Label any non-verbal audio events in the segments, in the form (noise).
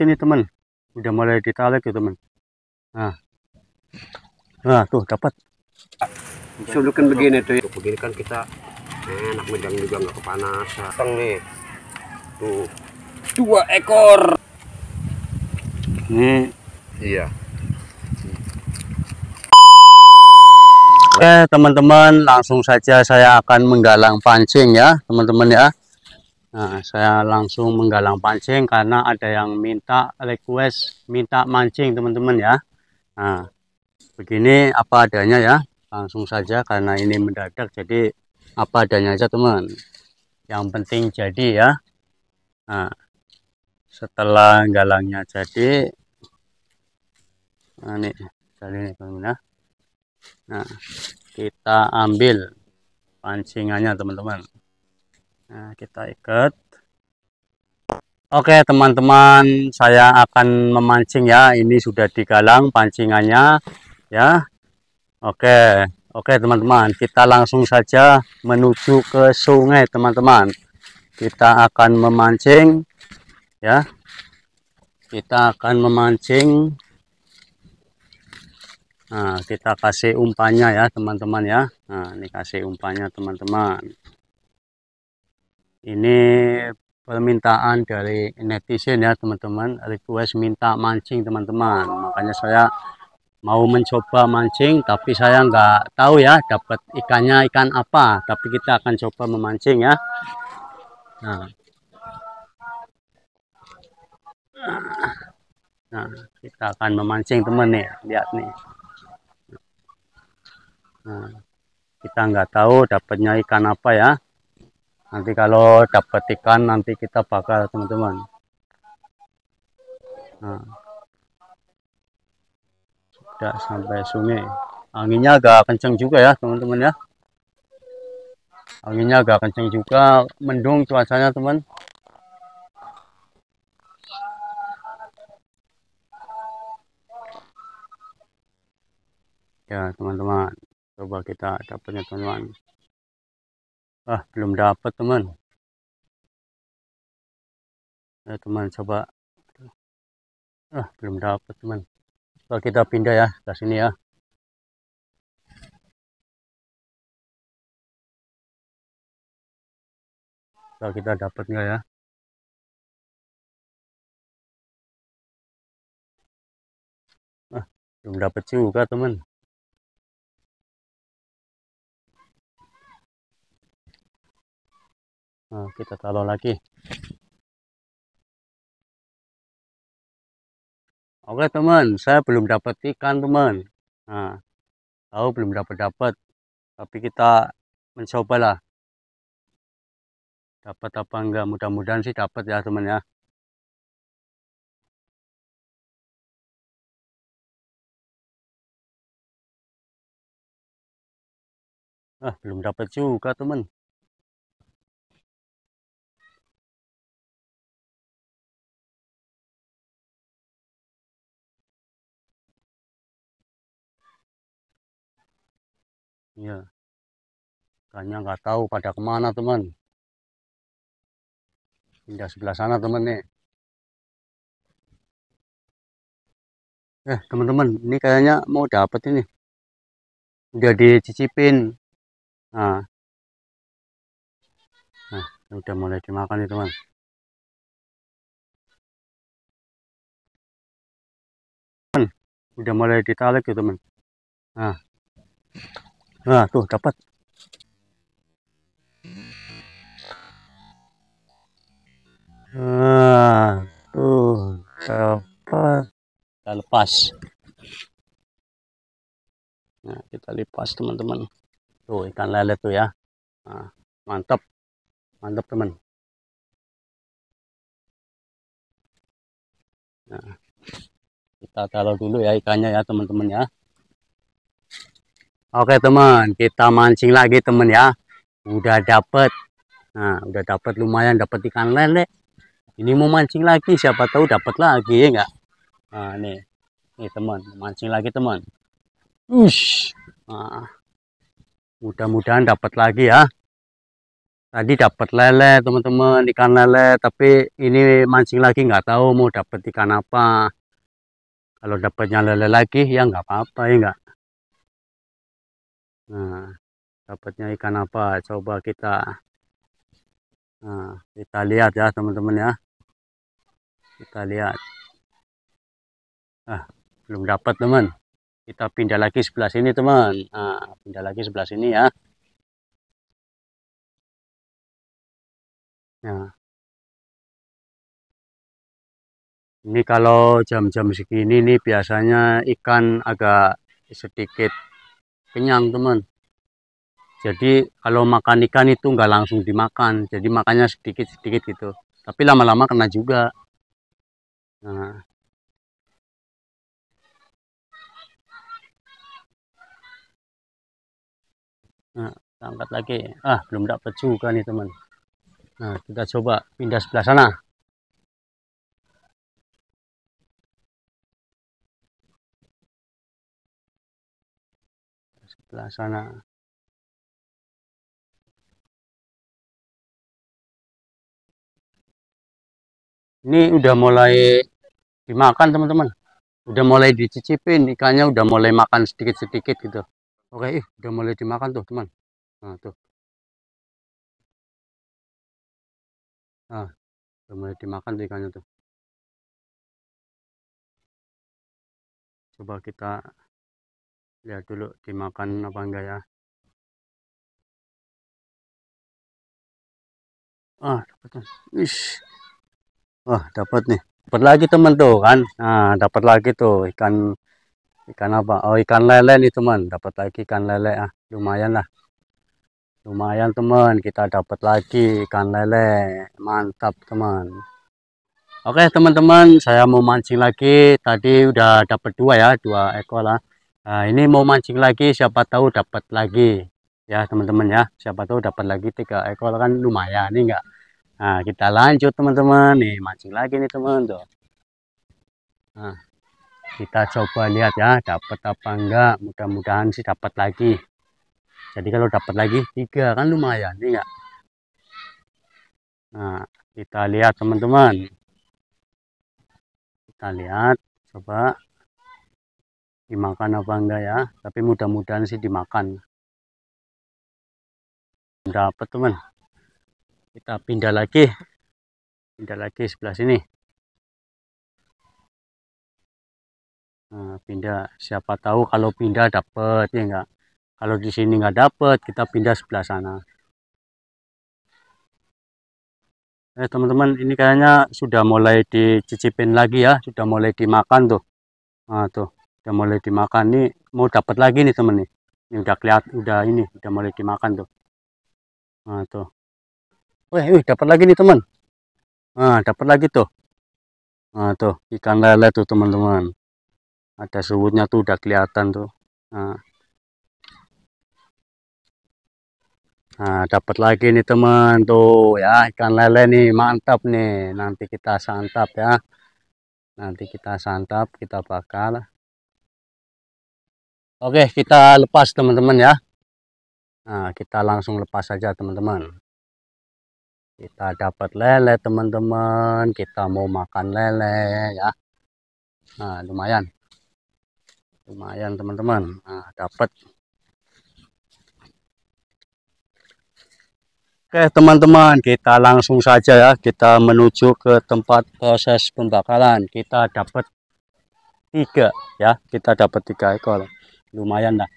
ini teman. Udah mulai ditarik ya teman. Nah. Nah tuh dapat. Sulukan begini tuh begini kan kita enak megang juga nggak kepanasan Teng nih. Tuh. Dua ekor. Ini iya. Oke teman-teman langsung saja saya akan menggalang pancing ya teman-teman ya Nah saya langsung menggalang pancing karena ada yang minta request minta mancing teman-teman ya. Nah begini apa adanya ya. Langsung saja karena ini mendadak jadi apa adanya aja teman. Yang penting jadi ya. Nah setelah galangnya jadi nah, ini jadi ini teman-teman ya. Nah, kita ambil pancingannya teman-teman. Nah, kita ikat. Oke, teman-teman, saya akan memancing ya. Ini sudah digalang pancingannya ya. Oke. Oke, teman-teman, kita langsung saja menuju ke sungai, teman-teman. Kita akan memancing ya. Kita akan memancing Nah, kita kasih umpannya ya, teman-teman ya. Nah, ini kasih umpannya, teman-teman. Ini permintaan dari netizen ya, teman-teman. Request minta mancing, teman-teman. Makanya saya mau mencoba mancing, tapi saya nggak tahu ya, dapat ikannya ikan apa. Tapi kita akan coba memancing ya. Nah, nah kita akan memancing, teman nih. Lihat nih. Nah, kita nggak tahu dapatnya ikan apa ya. Nanti kalau dapat ikan nanti kita bakar teman-teman. Nah, sudah sampai sungai. Anginnya agak kencang juga ya teman-teman ya. Anginnya agak kencang juga, mendung cuacanya teman. Ya teman-teman coba kita dapatnya teman-teman ah belum dapat teman. Ya teman coba. Ah belum dapat teman. Coba kita pindah ya ke sini ya. Coba kita dapat nggak ya? Ah belum dapat juga teman Nah, kita taruh lagi. Oke teman, saya belum dapat ikan teman. Nah, tahu belum dapat dapat, tapi kita mencoba lah. Dapat apa enggak? Mudah-mudahan sih dapat ya teman ya. Ah, belum dapat juga teman. Iya. Ikannya nggak tahu pada ke mana teman. Pindah sebelah sana teman nih. Eh teman-teman, ini kayaknya mau dapat ini. Udah dicicipin. Nah. Nah, udah mulai dimakan nih teman. Udah mulai ditarik ya teman. Nah. Nah, tuh dapat. Nah, tuh dapat. Kita lepas. Nah, kita lepas teman-teman. Tuh ikan lele tuh ya. Nah, mantap. Mantap teman. Nah, kita taruh dulu ya ikannya ya teman-teman ya. Oke teman, kita mancing lagi teman ya. Udah dapet. Nah, udah dapet lumayan dapet ikan lele. Ini mau mancing lagi, siapa tahu dapat lagi ya enggak? Nah, nih. Nih teman, mancing lagi teman. Ush. Nah, mudah-mudahan dapat lagi ya. tadi dapat lele teman-teman ikan lele tapi ini mancing lagi nggak tahu mau dapat ikan apa kalau dapatnya lele lagi ya nggak apa-apa ya nggak nah dapatnya ikan apa? Coba kita nah, kita lihat ya teman-teman ya. Kita lihat. Ah belum dapat teman. Kita pindah lagi sebelah sini teman. Nah, pindah lagi sebelah sini ya. Nah, ini kalau jam-jam segini nih biasanya ikan agak sedikit kenyang teman. Jadi kalau makan ikan itu nggak langsung dimakan, jadi makannya sedikit-sedikit gitu. Tapi lama-lama kena juga. Nah, nah angkat lagi. Ah, belum dapat juga nih teman. Nah, kita coba pindah sebelah sana. Sebelah sana. Ini udah mulai dimakan teman-teman. Udah mulai dicicipin ikannya udah mulai makan sedikit-sedikit gitu. Oke, ih, udah mulai dimakan tuh teman. Nah, tuh. Nah, udah mulai dimakan tuh ikannya tuh. Coba kita lihat dulu dimakan apa enggak ya. Ah, dapat Ish. Wah, dapat nih. Dapat lagi teman tuh kan. Nah, dapat lagi tuh ikan ikan apa? Oh, ikan lele nih teman. Dapat lagi ikan lele ah. Lumayan lah. Lumayan teman, kita dapat lagi ikan lele. Mantap teman. Oke teman-teman, saya mau mancing lagi. Tadi udah dapat dua ya, dua ekor lah. Nah, ini mau mancing lagi, siapa tahu dapat lagi. Ya teman-teman ya, siapa tahu dapat lagi tiga ekor kan lumayan nih enggak. Nah, kita lanjut teman-teman. Nih, mancing lagi nih teman tuh. Nah, kita coba lihat ya, dapat apa enggak. Mudah-mudahan sih dapat lagi. Jadi kalau dapat lagi tiga kan lumayan, nih enggak? Nah, kita lihat teman-teman. Kita lihat, coba dimakan apa enggak ya. Tapi mudah-mudahan sih dimakan. Dapat teman. Kita pindah lagi. Pindah lagi sebelah sini. Nah, pindah. Siapa tahu kalau pindah dapat ya enggak. Kalau di sini nggak dapat, kita pindah sebelah sana. Eh teman-teman, ini kayaknya sudah mulai dicicipin lagi ya, sudah mulai dimakan tuh. Nah, tuh, sudah mulai dimakan nih, mau dapat lagi nih teman nih. Ini udah kelihatan, udah ini, udah mulai dimakan tuh. Nah, tuh. Wih, wih, dapat lagi nih teman. Nah, dapat lagi tuh. Nah, tuh, ikan lele tuh teman-teman. Ada suwutnya tuh udah kelihatan tuh. Nah. Nah, dapat lagi nih teman tuh ya ikan lele nih mantap nih. Nanti kita santap ya. Nanti kita santap, kita bakar. Oke, kita lepas teman-teman ya. Nah, kita langsung lepas saja teman-teman. Kita dapat lele teman-teman. Kita mau makan lele ya. Nah, lumayan. Lumayan teman-teman. Nah, dapat Oke teman-teman kita langsung saja ya kita menuju ke tempat proses pembakaran kita dapat tiga ya kita dapat tiga ekor lumayan lah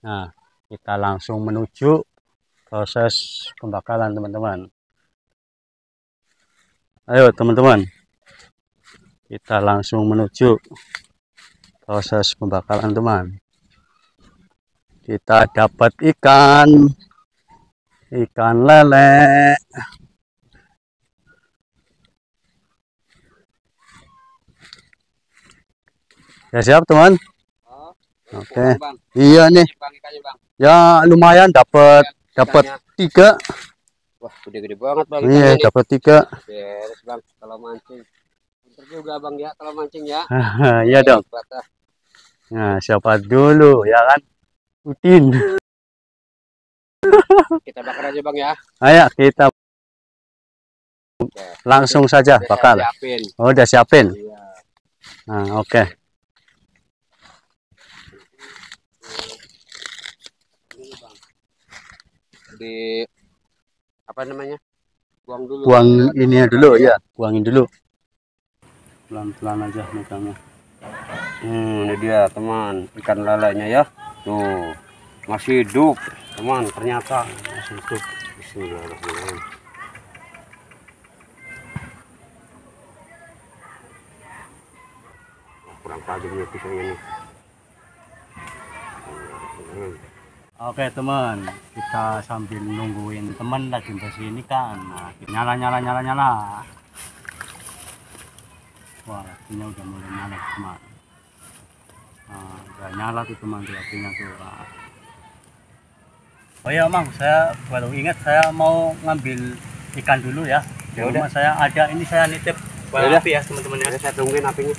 nah kita langsung menuju proses pembakaran teman-teman. Ayo teman-teman. Kita langsung menuju proses pembakaran teman. Kita dapat ikan. Ikan lele. Ya siap teman Oke Bang, iya nih bang, ikannya bang. ya lumayan dapat dapat tiga Wah, gede-gede banget bang. iya nih. dapat tiga Beres bang, kalau mancing. Pinter juga bang ya, kalau mancing ya. (laughs) iya dong ah. nah siapa dulu ya kan Udin (laughs) kita bakar aja bang ya. Ayo kita langsung saja Udah saya bakar. siapin. Oh, udah siapin. Iya. Nah, oke. Ini Di apa namanya? Buang dulu. Buang ininya dulu ya, buangin dulu. Pelan-pelan aja megangnya. Hmm, ini dia teman ikan lelenya ya. Tuh masih hidup teman ternyata masih hidup. Bismillahirrahmanirrahim. Kurang tajam nih pisaunya nih. Hmm. Oke teman, kita sambil nungguin teman lagi bersih ini kan. Nah, nyala nyala nyala nyala. Wah, apinya udah mulai nyala teman. Nah, udah nyala tuh teman tuh apinya tuh. Nah. Oh iya Mang, saya baru ingat saya mau ngambil ikan dulu ya. Di Ya rumah saya ada ini saya nitip Ya udah. api ya teman-teman ya. Saya tungguin apinya.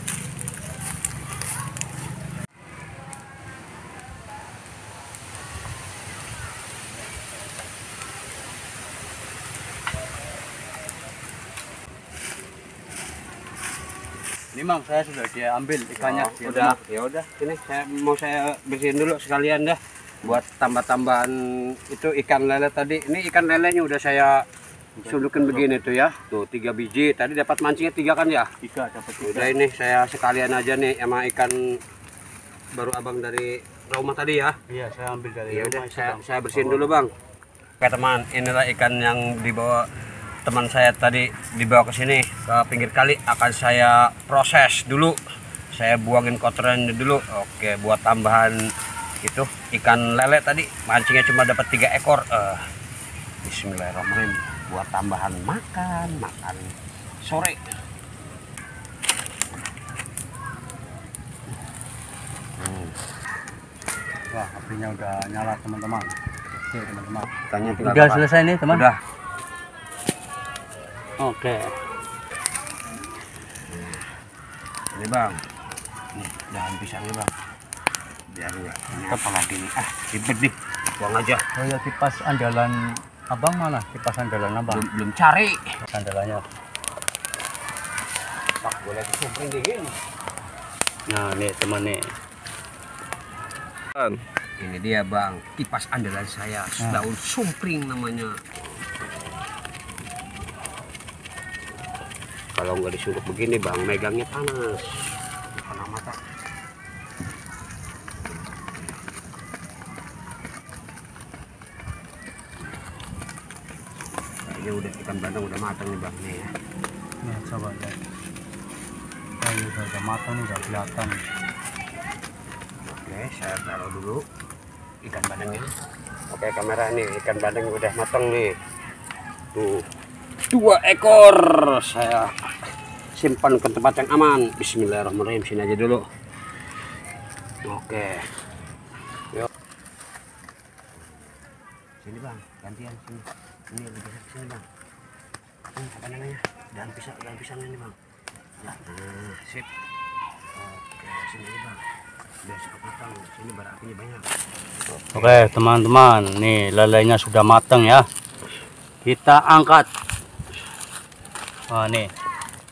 Mang, saya sudah diambil ikannya. Oh, udah, ya udah. Ini saya mau saya bersihin dulu sekalian dah buat tambah-tambahan itu ikan lele tadi. Ini ikan lelenya udah saya sulukin begini tuh ya. Tuh tiga biji. Tadi dapat mancingnya tiga kan ya? Tiga dapat tiga. Udah ini saya sekalian aja nih sama ikan baru abang dari rumah tadi ya. Iya, saya ambil dari Ya rumah udah saya Bang. saya bersihin dulu bang. Oke teman, inilah ikan yang dibawa teman saya tadi dibawa ke sini ke pinggir kali akan saya proses dulu. Saya buangin kotorannya dulu. Oke, buat tambahan itu ikan lele tadi mancingnya cuma dapat tiga ekor. Eh, Bismillahirrahmanirrahim. Buat tambahan makan, makan sore. Hmm. Wah, apinya udah nyala teman-teman. Oke, teman-teman. Udah selesai nih, teman. Udah. Oke. Ini bang, nih dahan pisangnya bang. Biar nggak ini apa lagi nih? Ah, ribet nih. Buang aja. Oh ya kipas andalan Abang mana? Kipas andalan Abang. Belum belum cari. Kipas andalannya. Tak boleh disumpring dingin. Nah, nih teman nih. Ini dia bang, kipas andalan saya. Daun sumpring namanya. Kalau nggak disuruh begini bang, megangnya panas. Panas mata. Kayaknya udah ikan bandeng udah matang nih bang nih ya. Nih, coba lihat. Ini udah, udah matang nih, udah kelihatan. Oke, saya taruh dulu ikan bandengnya. Oke, kamera nih ikan bandeng udah matang nih. Tuh, dua ekor saya simpan ke tempat yang aman. Bismillahirrahmanirrahim. Sini aja dulu. Oke. Yuk. Sini bang, gantian sini. Ini lebih sini bang. Ini apa namanya? Daun pisang, daun pisangnya nih bang. Nah, sip. Oke, sini bang. Sini banyak. Oke, teman-teman. Nih, lelenya sudah matang ya. Kita angkat. Wah, nih.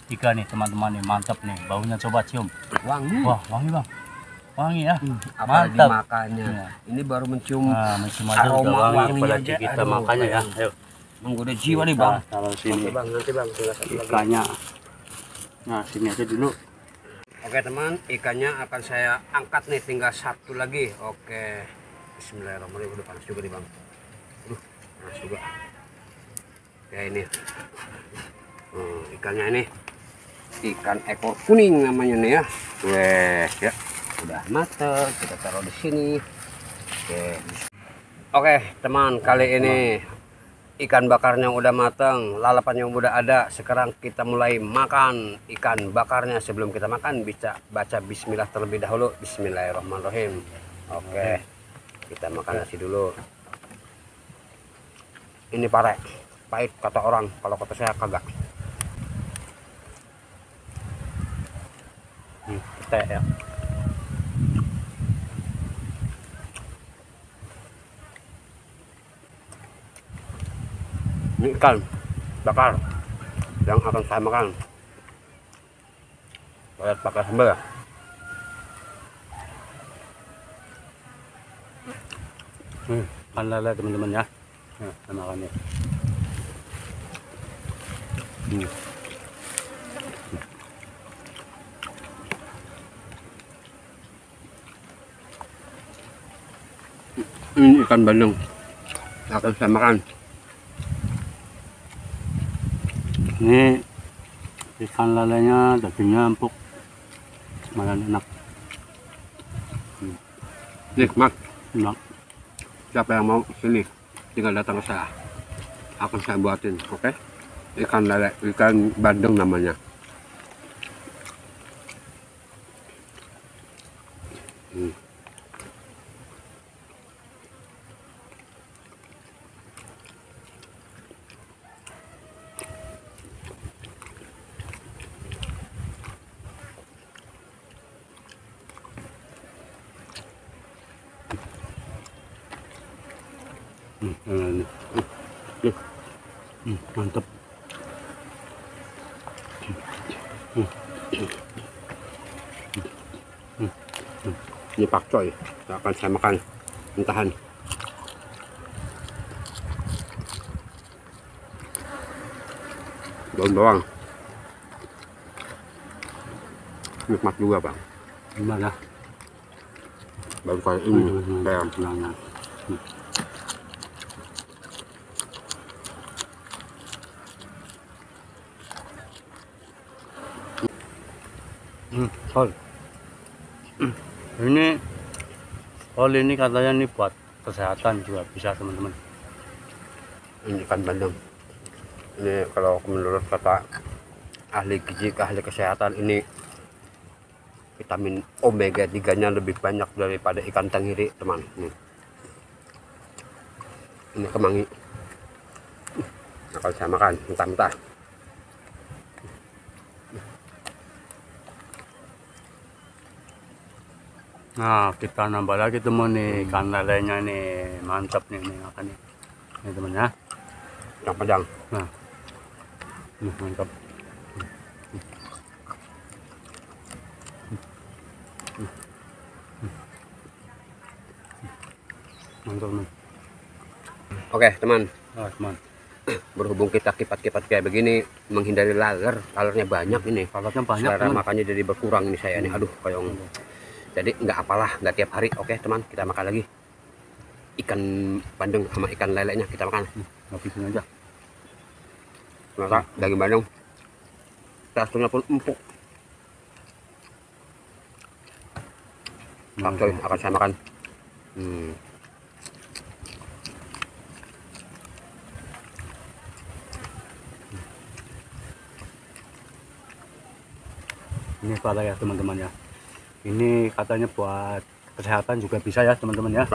Tiga nih, teman-teman nih. Mantap nih. Baunya coba cium. Wangi. Wah, wangi, Bang. Wangi ya. apalagi mantap. makannya. Iya. Ini baru mencium Nah, mencium aja Aroma wangi. Apalagi aja. kita Aduh, makannya ya. Ayo. menggoda jiwa nih bang. taruh sini. Nanti bang, nanti bang. Ikannya. Nah, sini aja dulu. Oke teman, ikannya akan saya angkat nih, tinggal satu lagi. Oke, Bismillahirrahmanirrahim. Udah panas juga nih bang. Aduh, panas juga. Ya ini. Hmm, ikannya ini ikan ekor kuning namanya nih ya. Weh, ya. Udah mateng, kita taruh di sini. Oke. Oke, teman, kali ini ikan bakarnya udah matang, lalapannya udah ada. Sekarang kita mulai makan ikan bakarnya. Sebelum kita makan bisa baca bismillah terlebih dahulu. Bismillahirrahmanirrahim. Oke. Kita makan nasi dulu. Ini pare. Pahit kata orang, kalau kata saya kagak. Ya. Ini ikan bakar yang akan saya makan. Lihat pakai sambal ya. Hmm, ikan lele teman-teman ya. Nah, makan nih. Hmm. Ini ikan bandeng akan saya makan. Ini ikan lelenya dagingnya empuk. Lumayan enak. Nikmat. Enak. Siapa yang mau sini tinggal datang ke saya. Akan saya buatin, oke? Ikan lele, ikan bandeng namanya. Hmm, ini. Hmm. Mantap. Ini pakcoy. Akan saya makan. Entahan. Daun bawang. Nikmat juga bang. Gimana? Baru kali ini Hmm, Hmm, Ini kol ini katanya nih buat kesehatan juga bisa teman-teman. ini ikan bandeng. Ini kalau menurut kata ahli gizi, ahli kesehatan ini vitamin omega 3-nya lebih banyak daripada ikan tenggiri, teman. Nih. Ini kemangi. Akan saya makan mentah-mentah. Nah, kita nambah lagi teman nih ikan lelenya nih. Mantap nih nih makan nih. Nih teman ya. Yang padang. Nih, mantap. Mantap nih. Oke, teman. Ah, teman. Berhubung kita kipat-kipat kayak begini, menghindari laler, lalernya banyak ini. Salapnya banyak Selera teman. makannya jadi berkurang ini saya nih. Aduh, kayak Jadi nggak apalah, nggak tiap hari. Oke, teman, kita makan lagi. Ikan bandeng sama ikan lelenya kita makan. Habisin aja. Ternyata daging bandeng teksturnya pun empuk. Pakcoy akan saya makan. Hmm. Ini pala ya teman-teman ya. Ini katanya buat kesehatan juga bisa ya teman-teman ya.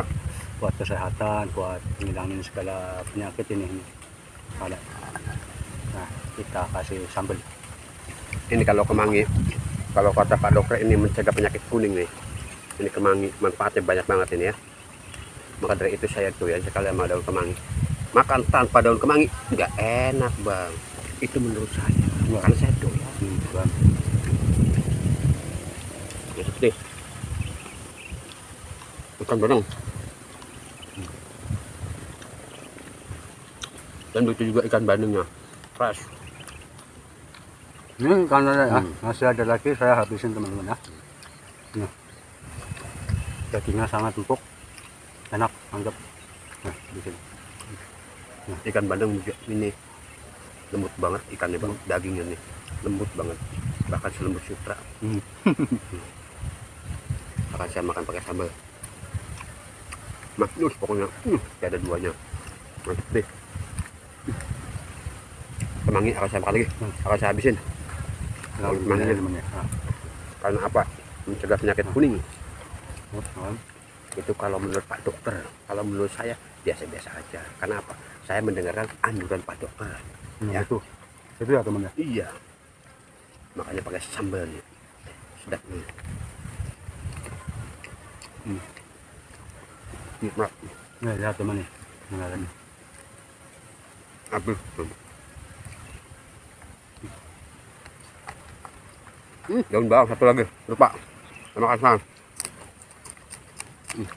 Buat kesehatan, buat ngilangin segala penyakit ini. Nah, kita kasih sambal. Ini kalau kemangi, kalau kata Pak Dokter ini mencegah penyakit kuning nih. Ini kemangi, manfaatnya banyak banget ini ya. Maka dari itu saya tuh ya sekali sama daun kemangi. Makan tanpa daun kemangi nggak enak bang. Itu menurut saya. Wah. Karena saya tuh ya. Hmm, bukan. Ya, seperti ikan bandeng. Dan begitu juga ikan bandengnya fresh. Ini lele ya. Hmm. Masih ada lagi saya habisin teman-teman ya. Nah. Dagingnya sangat empuk. Enak, mantap. Nah, habisin. Ikan bandeng juga ini lembut banget ikannya bang, dagingnya nih lembut banget, bahkan selembut sutra. Hmm. (laughs) akan saya makan pakai sambal. Maknyus pokoknya hmm, kayak ada duanya. Mantap deh. Kemangi akan saya makan lagi. Hmm. akan saya habisin. Lalu Gimana gimana ya? teman ya? Nah, karena apa? Mencegah penyakit kuning. Oh, itu kalau menurut Pak Dokter. Kalau menurut saya biasa-biasa aja. Karena apa? Saya mendengarkan anjuran Pak Dokter. Nah, Ya. itu. Itu ya teman ya. iya. Makanya pakai sambal. Sedap. nih Hmm. Nikmat ya teman nih. Ini. habis hmm, daun bawang satu lagi lupa kasih Bang. Hmm.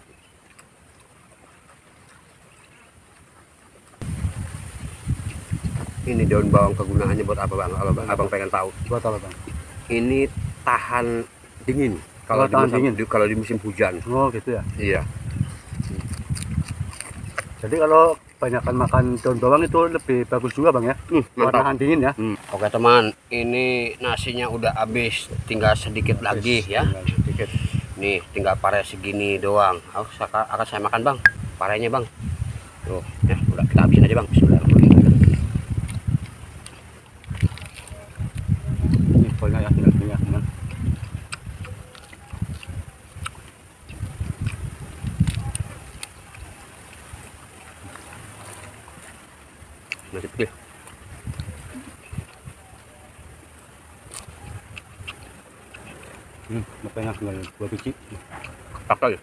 ini daun bawang kegunaannya buat apa bang? Kalau bang- abang pengen tahu, Buat apa bang? ini tahan dingin. Kalau Oh, di tahan musim- dingin. di- kalau di musim hujan, Oh gitu ya. iya. Jadi kalau banyakkan makan daun bawang itu lebih bagus juga bang ya. Hmm, Buat nahan dingin ya. Hmm. Oke teman, ini nasinya udah habis, tinggal sedikit lagi ya. Sedikit. Nih, tinggal pare segini doang. Aku akan saya makan bang, parenya bang. Tuh, ya udah kita habisin aja bang. Bismillahirrahmanirrahim. Ini pokoknya ya tinggal minyak teman. Masih putih. Hmm, dua biji. Pakai.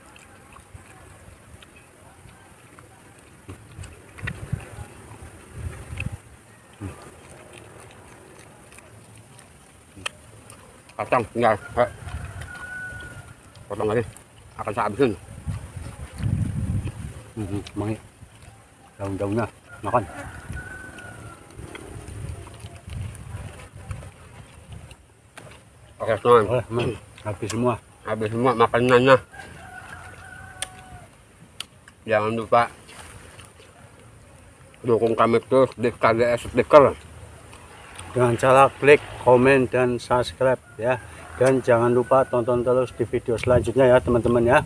Kacang tinggal. Potong lagi. Akan saya habisin. Hmm, mangi. Daun-daunnya makan. Oleh teman. Habis semua. Habis semua makanannya jangan lupa dukung kami terus di KGS Sticker dengan cara klik, komen, dan subscribe ya. Dan jangan lupa tonton terus di video selanjutnya ya teman-teman ya.